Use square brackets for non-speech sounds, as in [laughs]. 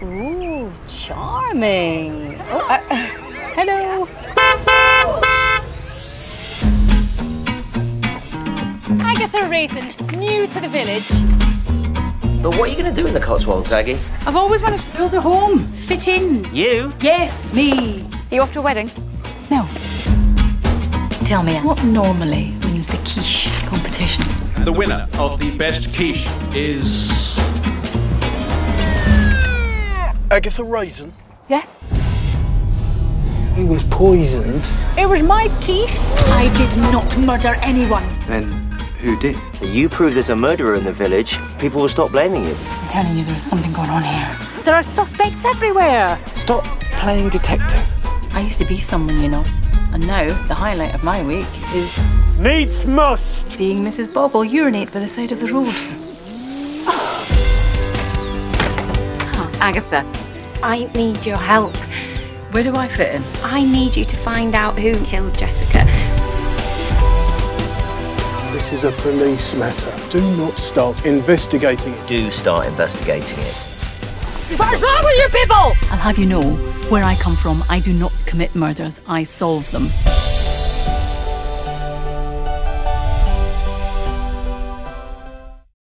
Ooh, charming. Oh, uh, [laughs] hello. Agatha Raisin, new to the village. But what are you going to do in the Cotswolds, Aggie? I've always wanted to build a home, fit in. You? Yes, me. Are you off to a wedding? No. Tell me, what normally wins the quiche competition? The winner of the best quiche is. Agatha Raisin. Yes. He was poisoned. It was my quiche. I did not murder anyone. Then who did? You prove there's a murderer in the village, people will stop blaming you. I'm telling you, there is something going on here. There are suspects everywhere. Stop playing detective. I used to be someone, you know. And now, the highlight of my week is Needs must. seeing Mrs. Boggle urinate by the side of the road. Agatha, I need your help. Where do I fit in? I need you to find out who killed Jessica. This is a police matter. Do not start investigating it. Do start investigating it. What's wrong with you people? I'll have you know, where I come from, I do not commit murders, I solve them.